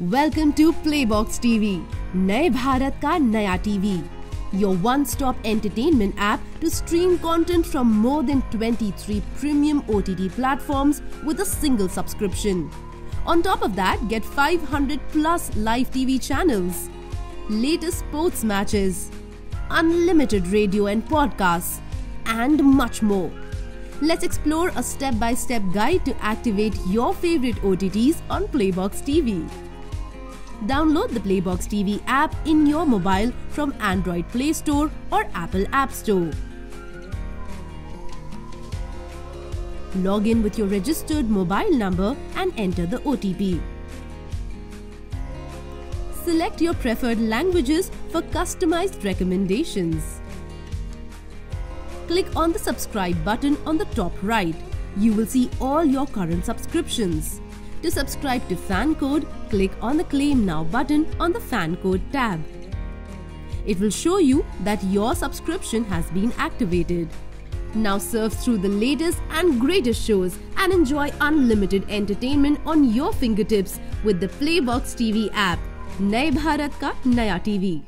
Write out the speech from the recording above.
Welcome to प्लेबॉक्स TV नए भारत का नया TV your one-stop entertainment app to stream content from more than 23 premium OTT platforms with a single subscription. On top of that, get 500 plus live TV channels, latest sports matches, unlimited radio and podcasts, and much more. Let's explore a step-by-step guide to activate your favorite OTTs on Playbox TV. Download the Playbox TV app in your mobile from Android Play Store or Apple App Store. Log in with your registered mobile number and enter the OTP. Select your preferred languages for customized recommendations. Click on the subscribe button on the top right. You will see all your current subscriptions. To subscribe to Fan Code, click on the Claim Now button on the Fan Code tab. It will show you that your subscription has been activated. Now surf through the latest and greatest shows and enjoy unlimited entertainment on your fingertips with the Playbox TV app. नए भारत का नया TV